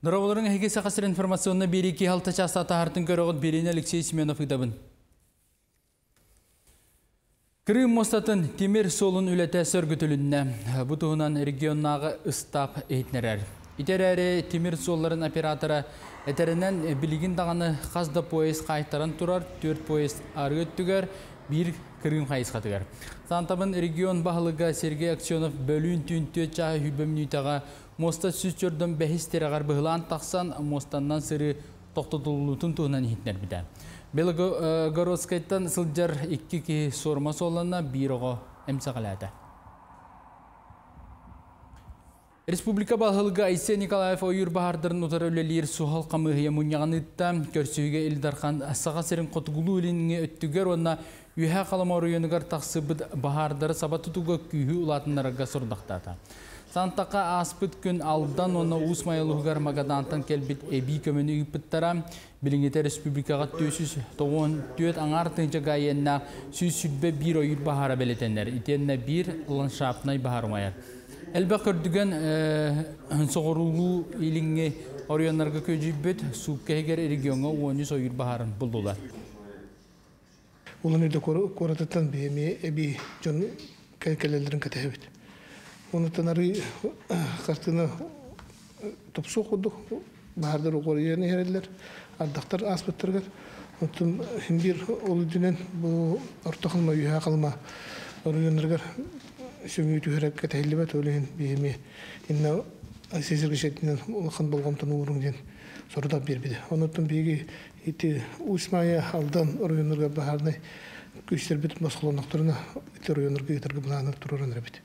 Дұрабылырың әйге сақасыр информационны береке халта часта тахартын көріғыт берен Алексей Семенов ыдабын. Крым мостатын темір солын үләті сөргітілінне. Бұтығынан регионнағы ұстап ейтнерер. Итер әрі темір солларын операторы әтерінен білігін дағаны қазда поезд қайтаран тұрар, төрт поезд ары өттігер, бір Крым қайысқа түгер. Сантабын регион бағылыға Сергей Аксенов бөлін чағы хүбімнітаға моста сүз чөрдөн бәхистер ағар бұғылан тақсан мостаннан сыры тоқтатылуытын туғынан хитнер біді. Белгородскайттан сылжар икки ки сорма солана бироға әмсақалады. Республика балғылығы Айсе Николаев ойыр бағардырын ұтар өлелер суғал қамығыя мұнияғаныдта көрсүйге Илдархан қотығылу өлініңе өттігер онна үйә қалама районығар тақсы бұд бағардары сабатытуға күйі ұлатынларға сұрдақтады. Сантақа аспыт күн алдан оны Усмайлығығар Магадантан келбет әбі көміні үпіттара, Біліңгеті республикаға төсіз тоғын төт аңар тыңча ғайенна сүз сүрбе бір ойыр бағара белетенлер, итенне бір ландшаптнай бағармайыр. Әлбә көрдіген соғырулу иліңге орионларға көжібет суккегер регионға 10 ойыр бағарын бұлдылар. Улан үйді корататтан бейме әбі жон кәлелерін кәтәбет. Онытан ары қартына топсу құдық, бағардар оғырыяны herediler, ардақтар аспыттырғар. Онтын химбир олы дүнен бұл ортақылма үйе қалма орыянырғар сөңүй түйірек кәтәйлібет өлігін бейме. Инна сезіргі шетінен ұлықын болғамтын уырың ден сұрдап бербеді. Онытын бейге ити усмая алдан орыянырға бағарны күштер бітіп масқылонақтарына ити орыянырға етіргі бұланыр тұрырын рәбеді.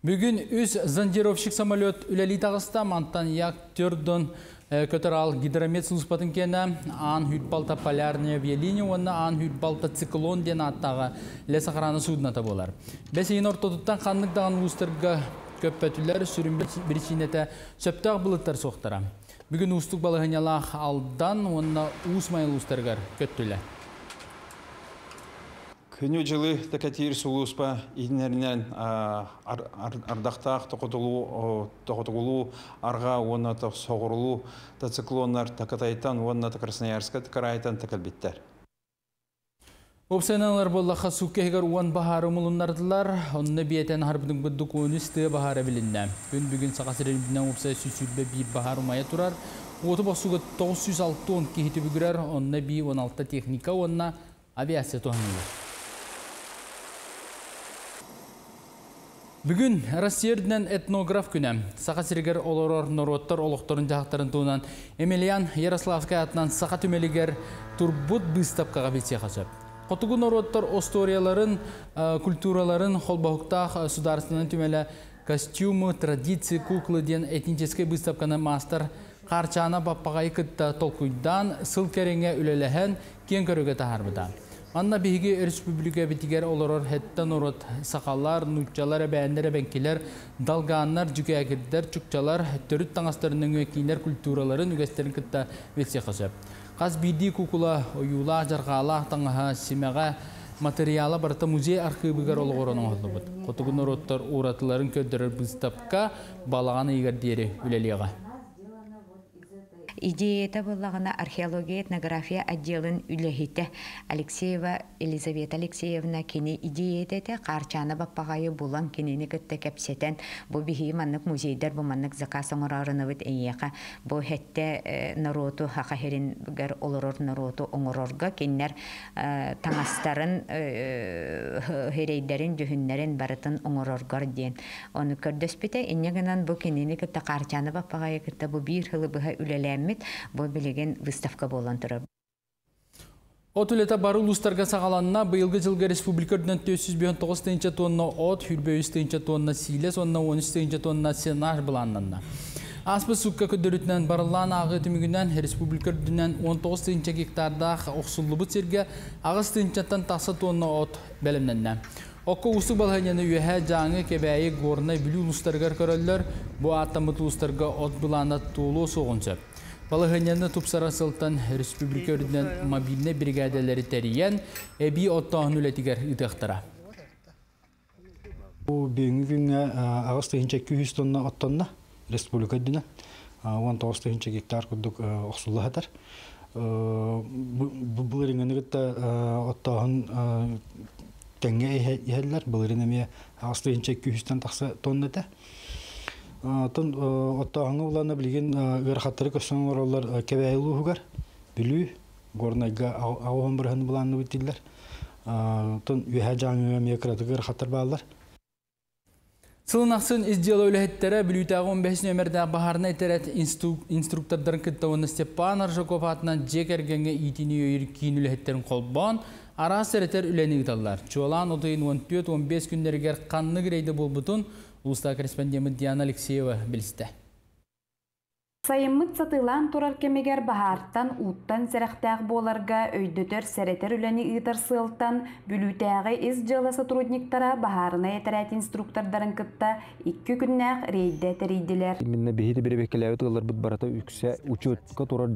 Бүгін үз зондировщик самолет үләли тағыста мантан як түрдон көтір ал гидромет службатын кені ан хүтбалта полярная авиалиния онна ан хүтбалта циклон ден аттағы леса қараны судната болар. Бәсейін ортодыттан қанлық даған ұстырға көппәтілер сүрін бірішінеті сөптақ бұлыттар соқтыра. Бүгін ұстық балығынялақ алдан онна ұсмайыл ұстырғар көттілер. Күні жылы тәкәтейір сұлуыспа иінерінен ардақтақ тоқытығылу, арға оны соғырылу, тациклонлар тәкәтайтан, оны Красноярска тәкәрайтан тәкәлбеттер. Опсайналар боллаға суккегер уан бахары мұлыннардылар, онны биетен харбының бұддық онысты бахары білінді. Күн бүгін сақасырелімден опсай сүсүлбе бей бахары мая тұрар. Оты босуғы 906 он кейті бүгірер, онны бей 16 техника, онна авиация тоғынылыр. Бүгін Россияден этнограф күні. Сақа сіргер олорор нороттар олықтарын жақтарын туынан Эмилиан Ярославскай атынан сақа түмелігер турбут бұстапқаға бетсе қасып. Қотығы нороттар осторияларын, культураларын холбауқтақ сударсынан түмелі костюмы, традиции, куклы ден этнический бұстапқаны мастер қарчана баппағай күтті толкуйдан сыл кереңе үлеліхен кен көріге тахарбыдан. Анна биһиги республика битигер олорор хеттен урот сақалар, нуччалар, бәндер, бәнкелер, далганнар, жүкәгердер, чукчалар, төрүт таңастарының өкинер культураларын үгестерін кытта ветсе қасып. Қаз биди кукула, оюла, жарғала, таңаға, семеға, материалы барта музей архивыгар олғырының олды бұд. Қотығын ороттар уратыларын көддірір бұстапқа балаған егердері үлелеға. Идеята боллағына археология этнография отделын үләхите Алексеева Елизавета Алексеевна кені идеятеті қарчаны баппағайы болан кенені көтті кәпсетен. Бұ біхи маннық музейдер бұ маннық закас оңырарыны бұд әйеқа бұ хәтті нароту хақахерин гәр олорор нароту оңырорға кеннер таңастарын херейдерин жүхіннерин барытын оңырорғар ден. Оны көрдөспіте иннегінен бұ кенені көтті қарчаны баппағайы көтті бұ бір хылы бұға үлеләмі кемит бу билеген выставка болан турар. От үлета бары ұлыстарға сағаланына бұйылғы жылғы республикардан 409 тейінші тонна от, тейінші тонна силес, онна 13 тейінші тонна сенаж бұланнанна. Аспы сукка көдірітінен барылан ағы түмігінен республикардан 19 тейінші гектарда оқсулы бұт серге ағыз тейіншіттен тақсы тонна от бәлімненне. Окко усу балханяны үйәһә жаңы кебәйі горна білі ұлыстарғар көрөллер, бұ аттамыт ұлыстарға от бұлана тулу соғыншы. Балығыняны тупсара сылтан республика өрдінен мобильный бригадалары тәриян әбі оттағын үлетігер ұтықтыра. Бүгінгі күнге ағыз тегінче 200 тонна оттонна республика дүні. он тоғыз тыгынча гектар курдук оксуллахатар бұл ириңенигитта оттоһун теңге иһэллэр былырын эме астыгынча күһүстен тахса тоннета Тон оттоһуңа улана билген ырхаттары көсөн ороллар кебәйлуугар билүү горнайга ауһан бырхан буланны битиллер тон үһә жаңыга мекратыгы ырхаттар баалар Сылынақсын изделі өліхеттері білютағы 15 нөмірді бағарына етерет инструктордарын күттауыны Степан Аржаков атынан жек әргенге итini өйір кейін өліхеттерін қолбан, ара сәреттер үләні ұталар. Чуалан ұтайын 14-15 күндергер қанны грейді бұл бұтын Улыста корреспондемі Диана Алексеева білісті. Сайыммыт сатылан турар кемегер бахартан уттан сәрәхтәг боларга өйдөтөр сәретер үләни ыйтар сылтан бүлүтәгы из жылы сотрудниктара бахарына етерәт инструктордарын кытта икки күннәк рейдә терейдиләр. Именно бихиде беребекеләвет ылар бут барата үксә учетка турар.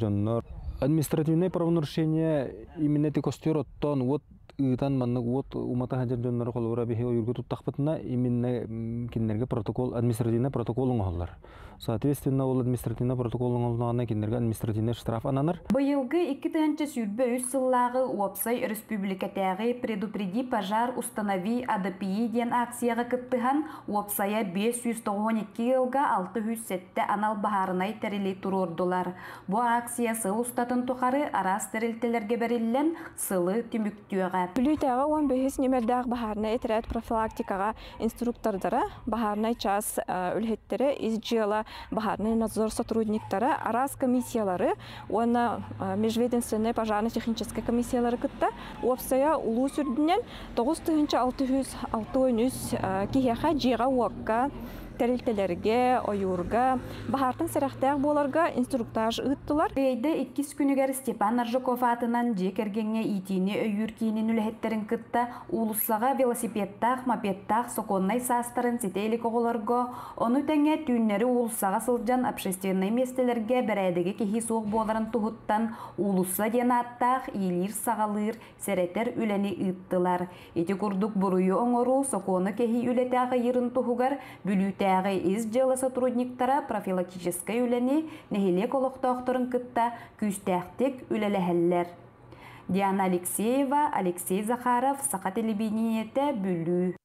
Административное правонарушение именно те костер оттон вот ыытан манны вот умата хаджар жоннор колура бихи ойургу туттахпытына именно киннерге протокол административный протокол оңоллар соответственно ол административный протокол оңолнагана киннерге административный штраф ананар Быйылгы икки тыгынча сүрбө үс сыллагы Уопсай республикатагы предупреди пожар установи АДПИ диен акцияга кыттыхан Уопсая 592 йылга 607 анал баһарынай терили турурдулар. Бу акция сыл устатын тухары арас терилтелерге бериллен сылы түмүктүөгө. Бүлүйтәгә 15 немердәг баһарны этрәт профилактикага инструктордары баһарны час үлһеттере баһарны надзор сотрудниктары арас комиссиялары оны межведомственная пожарно-техническая комиссиялары кытта опсая улуу сүрдүнен 9600 киһәхә җыга уакка тәрилтелерге, ойурга, бахартын сәрәхтәк боларга инструктаж ыттылар. Бейді иккис күнігер Степан Аржаков атынан жекергенге итини өйір кейінін үләхеттерін кытта улуссаға велосипедтақ, мопедтақ, соконнай састарын сетейлік оғыларго, оны тәңе түйіннері улуссаға сылжан общественный местелерге бәрәдігі кехи соқ боларын тұхыттан улусса ден аттақ, иелер сағалыр, сәрәтер үләні ыттылар. Еті күрдік бұруы оңыру, соконы кехи үләтәғі ерін тұхугар бүлүйті Тәғі из жылы сотрудниктара профилактической үләне нехелек олықтауқтырын кытта күстәқтік үләләхәлләр. Диана Алексеева, Алексей Захаров, Сақа телевидениеті бүлі.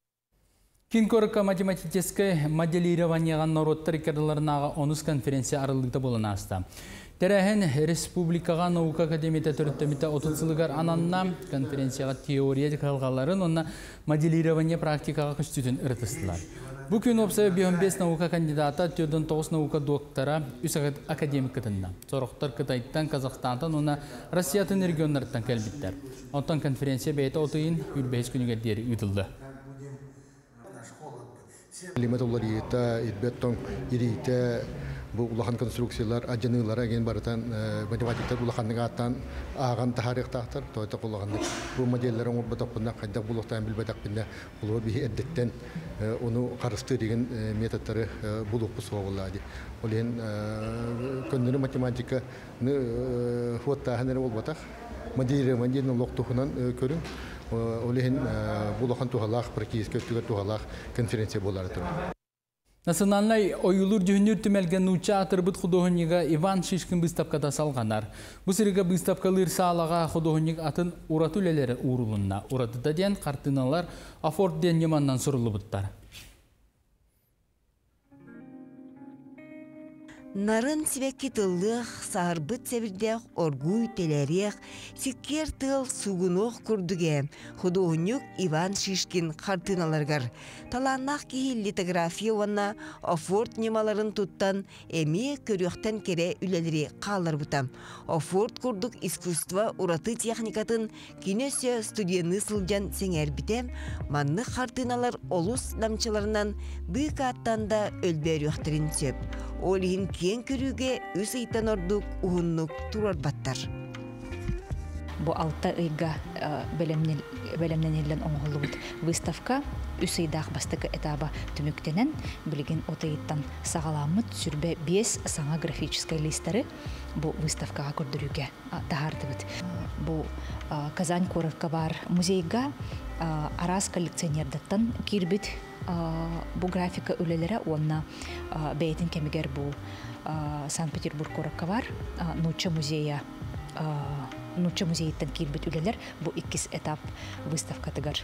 Кинкорка математическое моделированияға народтар икерларынаға онус конференция арылықты болын аста. Тәрәхін Республикаға наука академията түріттеміті отынсылығар ананна конференцияға теория қалғаларын, онна моделирование практикаға күстүтін ұртыстылар. Бу күн опсая 15 наука кандидата, түрден 9 наука доктора, үс академик кытында. Сорохтар Кытайттан, Казахстантан, она Россиятын регионнарттан кәлбиттер. Онтан конференция бейті отыйын иета, идбеттон, ириете, бу улахан конструкциялар, аджанылар аген барытан математиктар улаханныга аттан аған тахарихтахтар, тойта кулаханны. Бу модельлерин ол батаппында кайдак булуктан билбатак бинне булу бихи эддеттен onu karıştı деген методтары булуп соғылады. Ол ен көндүнү математика фуаттаханер болбатак. Моделирование локтухунан көрүн. Ол ен булахан тухалах, практически тухалах конференция болары Национальный ойылыр жүхінер түмелген нуча атырбыт художнига Иван Шишкин выставкада салғанар. Бұл сірігі выставкалыр саалаға художник атын уратулелері урулынна. Уратыда ден картиналар афорт ден неманнан сұрылы бұттар. Нарын сибекки тыллых, саарбыт сәбірдех, оргуй, телерех, сиккер тыл сугунох күрдіге, художник Иван Шишкин картиналаргар. Таланнақ кейі литография ванна, офорт немаларын туттан, эми көріқтен кере үлелері қалар бұтам. Офорт күрдік искусство ураты техникатын кинесе студияны сылжан сеңер бітем, манны картиналар олус намчыларынан бүйк аттанда өлбер өқтірін сөп. Олиһин киен көрүүгө үс ыйтан ордук уһуннук турар баттар. Бу алта ыйга белемненеллен оңголубут выставка үс ыйдаах бастыкы этаба түмүктенен билигин отыйыттан сагаламыт сүрбе бес саңа графической листары бу выставкага көрдүрүүгө тахардыбыт. Бу Казань Куровка бар музейга арас коллекционердаттан кирбит бу графика үлелере онна бейтин кемигер бу Санкт-Петербург коракка бар Нуча музея Нуча музейттен килбит үлелер бу иккис этап выставкатыгар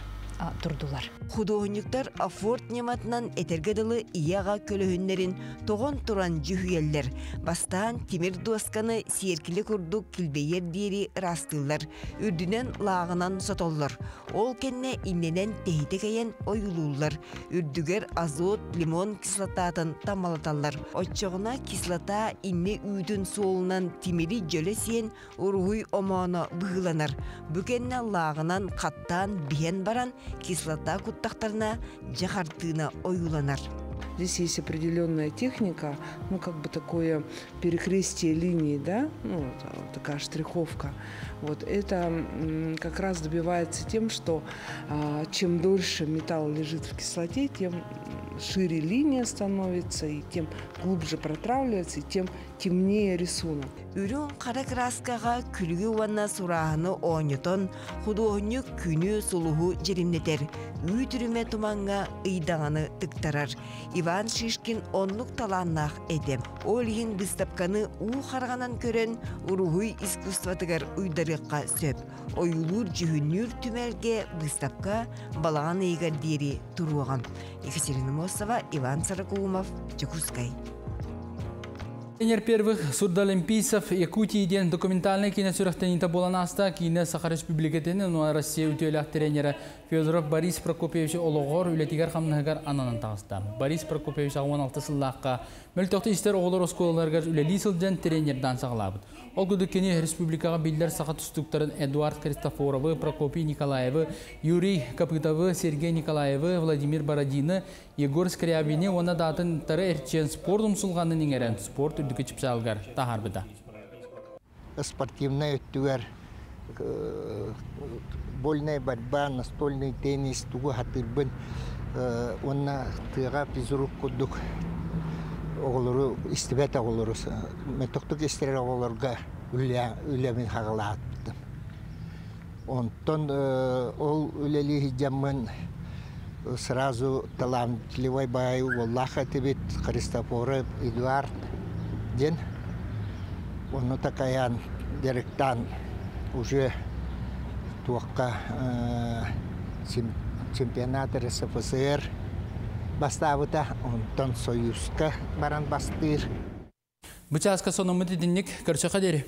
турдулар. Художниктар афорт нематынан этергедылы ияға көлөһүннерин тоғон туран жүхүйеллер. Бастан тимир дуасканы серкілі күрдік килбейер дири растылар. Үрдінен лағынан сотоллар. Ол кенне инненен тейті кайын ойылулар. Үрдігер азот, лимон кислотатын тамалаталар. Отчоғына кислота инне үйдін суолынан тимири жөлі сиен ургуй омоно бұғыланар. Бүкенне лағынан қаттан биен баран кислота куттахтарына жахартына оюланар. Здесь есть определенная техника, ну как бы такое перекрестие линий, да, ну а, такая штриховка. Вот это как раз добивается тем, что а, чем дольше металл лежит в кислоте, тем шире линия становится, и тем глубже протравливается, и тем темнее рисунок. Үрін қара краскаға күлгі уанна сұрағыны оңытон, художник күні сұлығы жерімнетер. Үй түріме туманға ыйдағаны тықтарар. Иван Шишкин онлық таланнақ edem. Ол ең бұстапқаны у қарғанан көрен ұрығый искусстватығар ұйдарыққа сөп. Ойылур жүхіннүр түмерге бұстапқа балаған егер дері тұруған. Екатерина Мосова, Иван Саракулумов, Чекускай. Тренер первых сурдолимпийцев Якутииден документальный киносюрахтанита болан аста кино Саха Республикатені нуа Россия үтелях тренера Федоров Борис Прокопьевич Ологор үлетигер хамнагар ананан тағыста. Борис Прокопьевич 16 сыллаққа мөлтөкті істер оғылар осколаларгар үлелі сылжан тренердан сағылабыд. Ол күдіккені республикаға билдер сақа түстіктарын Эдуард Кристофоровы, Прокопий Николаевы, Юрий Капытовы, Сергей Николаевы, Владимир Бородины, Егор Скрябини, оны датын тары әрчен спорт ұмсылғаны неңерен спорт үрдікі чіпсалғар тахарбыда. Спортивная өттігер, больная борьба, настольный теннис, тугу хатырбын, онна тыға физрук күдік оголору истибет оголору метоктук истерер оголорга үлемин хагалааттым онтон ол үлели хиджаммын сразу талантливый бай Walлаха тибит Христофоров Эдуард ден оны такаян директан уже туаққа чемпионат РСФСР бастабыта онтон союзка баран бастыр. Бычаска сономыты динник көрсөқа дери.